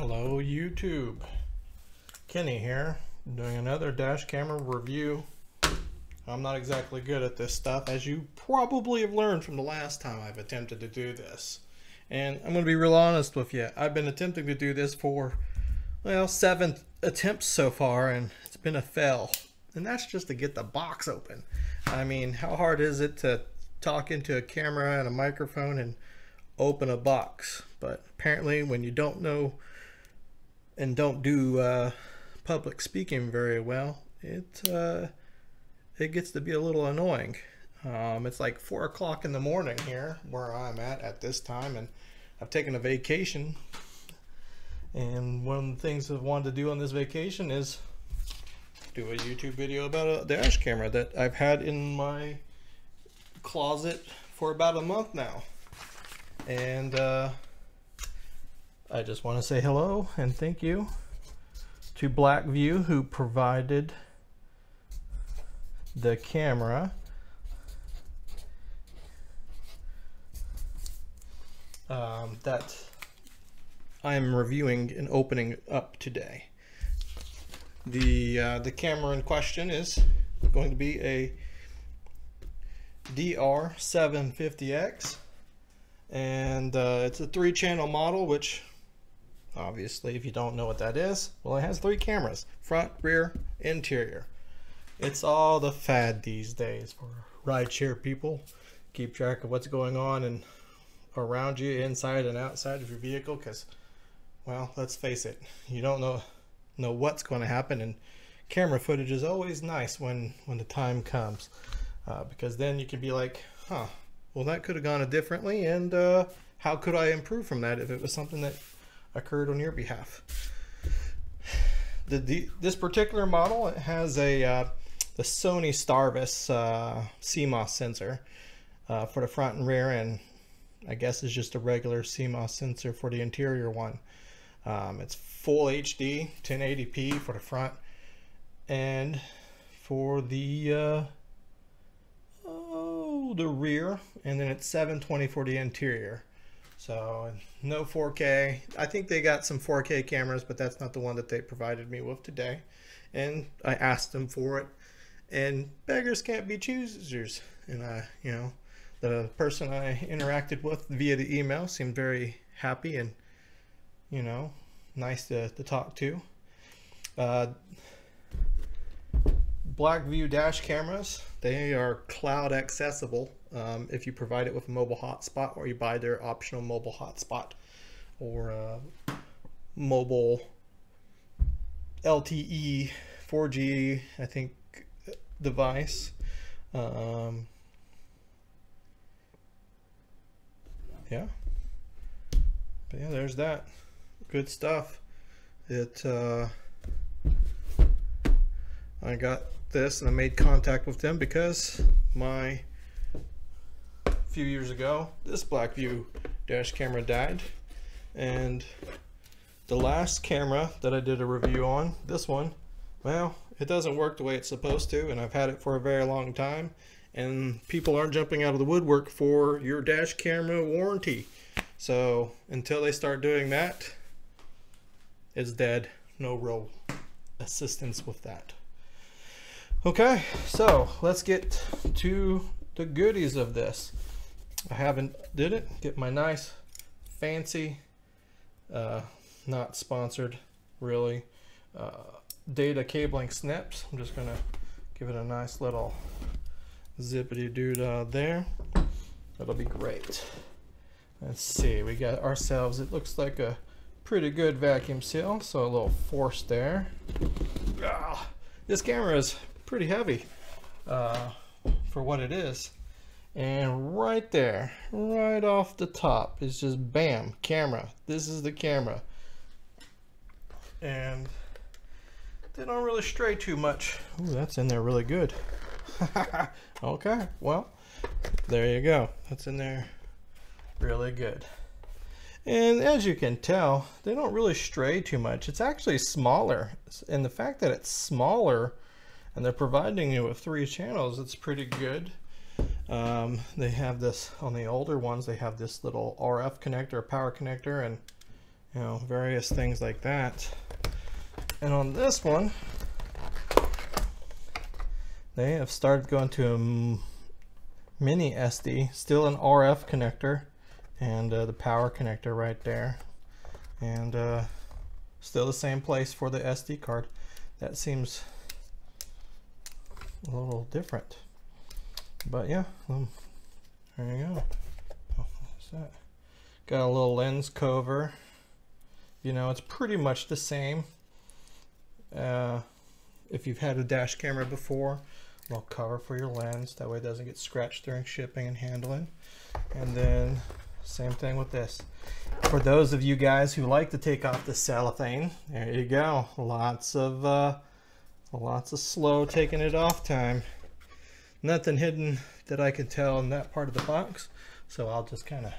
Hello YouTube. Kenny here, doing another dash camera review. I'm not exactly good at this stuff, as you probably have learned from the last time I've attempted to do this. And I'm going to be real honest with you. I've been attempting to do this for, well, seven attempts so far, and it's been a fail. And that's just to get the box open. I mean, how hard is it to talk into a camera and a microphone and open a box? But apparently, when you don't know and don't do uh, public speaking very well, it uh, it gets to be a little annoying. Um, it's like four o'clock in the morning here where I'm at at this time, and I've taken a vacation. And one of the things I've wanted to do on this vacation is do a YouTube video about a dash camera that I've had in my closet for about a month now. And uh, I just want to say hello and thank you to BlackVue who provided the camera. Um, that I'm reviewing and opening up today. The uh, the camera in question is going to be a DR750X and uh, it's a three channel model which obviously if you don't know what that is. Well it has three cameras front rear interior. It's all the fad these days for rideshare people. Keep track of what's going on and around you inside and outside of your vehicle because well let's face it you don't know know what's going to happen and camera footage is always nice when when the time comes uh, because then you can be like huh well that could have gone a differently and uh, how could I improve from that if it was something that occurred on your behalf. The, the this particular model it has a uh, the Sony Starvis uh, CMOS sensor uh, for the front and rear and I guess is just a regular CMOS sensor for the interior one. Um, it's full HD 1080p for the front and for the uh, oh, the rear and then it's 720 for the interior so no 4K I think they got some 4K cameras but that's not the one that they provided me with today. And I asked them for it. And beggars can't be choosers. And I you know the person I interacted with via the email seemed very happy and you know nice to, to talk to. Uh, BlackVue dash cameras they are cloud accessible um, if you provide it with a mobile hotspot or you buy their optional mobile hotspot or uh, mobile LTE 4G I think device um, yeah. But yeah there's that. Good stuff. It uh, I got this and I made contact with them because my few years ago this BlackVue dash camera died. And the last camera that I did a review on this one well it doesn't work the way it's supposed to and I've had it for a very long time. And people aren't jumping out of the woodwork for your dash camera warranty. So until they start doing that it's dead. No real assistance with that. Okay so let's get to the goodies of this I haven't did it? Get my nice fancy uh, not sponsored really uh, data cabling snips. I'm just gonna give it a nice little zippity doo there. That'll be great. Let's see we got ourselves it looks like a pretty good vacuum seal so a little force there. Ah, this camera is pretty heavy uh, for what it is and right there right off the top is just bam camera. This is the camera. And they don't really stray too much. Ooh, that's in there really good. Okay well there you go. That's in there really good. And as you can tell they don't really stray too much. It's actually smaller. And the fact that it's smaller and they're providing you with three channels it's pretty good um, they have this on the older ones they have this little RF connector power connector and you know, various things like that. And on this one, they have started going to a mini SD, still an RF connector, and uh, the power connector right there. And uh, still the same place for the SD card. That seems a little different. But yeah, um, there you go. Oh, that? Got a little lens cover. You know, it's pretty much the same. Uh, if you've had a dash camera before, little cover for your lens. That way it doesn't get scratched during shipping and handling. And then same thing with this. For those of you guys who like to take off the cellophane, there you go. Lots of uh, lots of slow taking it off time. Nothing hidden that I can tell in that part of the box. So I'll just kind of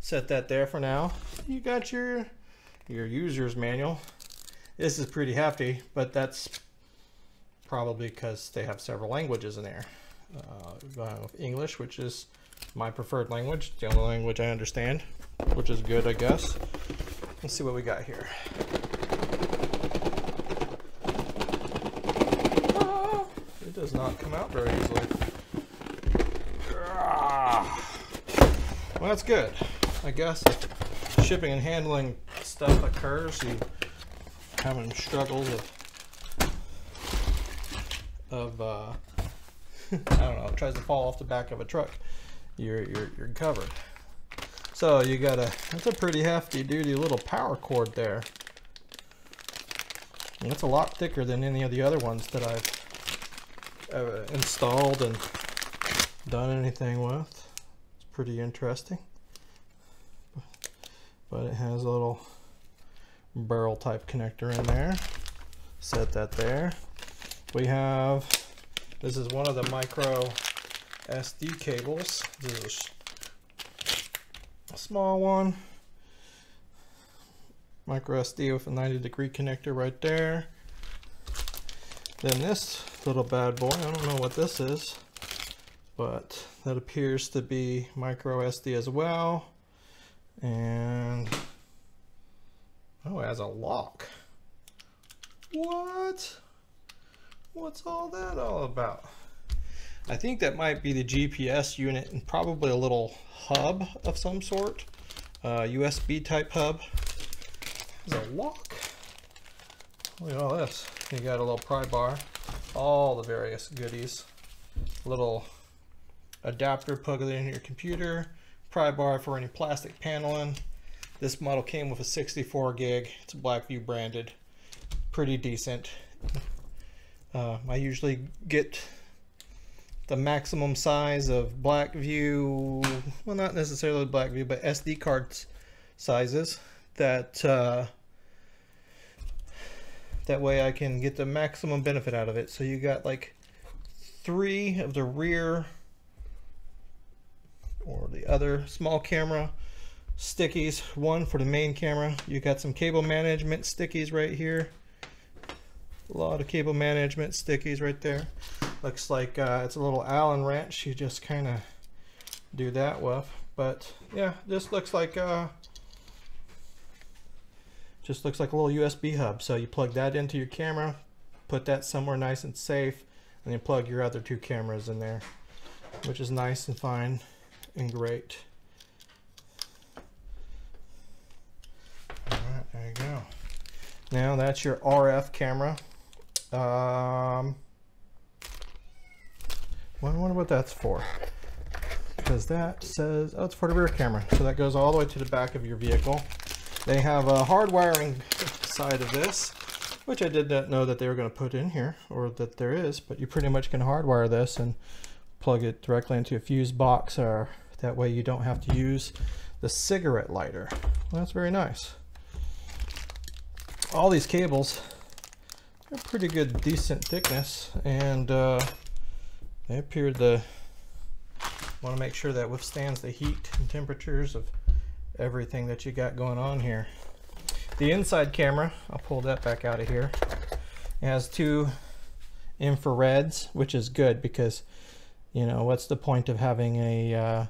set that there for now. You got your your user's manual. This is pretty hefty, but that's probably because they have several languages in there. Uh, English, which is my preferred language, the only language I understand, which is good, I guess. Let's see what we got here. Ah, it does not come out very easily. Well, that's good. I guess if shipping and handling stuff occurs, you having struggles with of uh, I don't know tries to fall off the back of a truck, you're you're you're covered. So you got a that's a pretty hefty duty little power cord there. And that's a lot thicker than any of the other ones that I've uh, installed and done anything with. It's pretty interesting. But it has a little barrel type connector in there. Set that there we have, this is one of the micro SD cables. This is a small one. Micro SD with a 90 degree connector right there. Then this little bad boy, I don't know what this is, but that appears to be micro SD as well. And, oh, it has a lock. What? What's all that all about? I think that might be the GPS unit and probably a little hub of some sort. Uh, USB type hub. There's a lock. Look at all this. You got a little pry bar. All the various goodies. Little adapter plug in your computer. Pry bar for any plastic paneling. This model came with a 64 gig. It's a BlackVue branded. Pretty decent. Uh, I usually get the maximum size of BlackVue, well not necessarily BlackVue, but SD cards sizes that uh, that way I can get the maximum benefit out of it. So you got like three of the rear or the other small camera stickies, one for the main camera. You got some cable management stickies right here a lot of cable management stickies right there. Looks like uh, it's a little Allen wrench you just kind of do that with. But yeah, this looks like uh, just looks like a little USB hub. So you plug that into your camera, put that somewhere nice and safe, and then plug your other two cameras in there, which is nice and fine and great. All right, there you go. Now that's your RF camera. Um, well, I wonder what that's for. Because that says, oh, it's for the rear camera. So that goes all the way to the back of your vehicle. They have a hard wiring side of this, which I did not know that they were going to put in here, or that there is, but you pretty much can hardwire this and plug it directly into a fuse box, or that way you don't have to use the cigarette lighter. Well, that's very nice. All these cables are pretty good decent thickness and uh, they appear to want to make sure that withstands the heat and temperatures of everything that you got going on here. The inside camera, I'll pull that back out of here, has two infrareds, which is good because, you know, what's the point of having a, uh,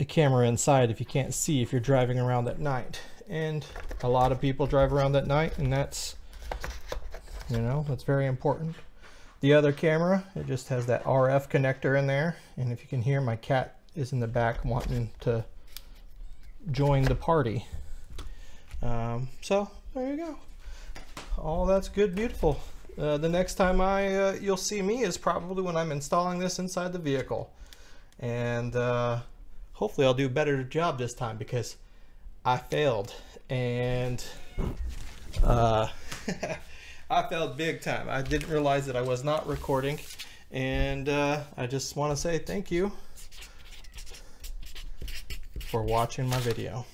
a camera inside if you can't see if you're driving around at night? and a lot of people drive around at night and that's you know that's very important the other camera it just has that RF connector in there and if you can hear my cat is in the back wanting to join the party. Um, so there you go. All that's good beautiful. Uh, the next time I uh, you'll see me is probably when I'm installing this inside the vehicle. And uh, hopefully I'll do a better job this time because I failed. And uh, I failed big time. I didn't realize that I was not recording. And uh, I just want to say thank you for watching my video.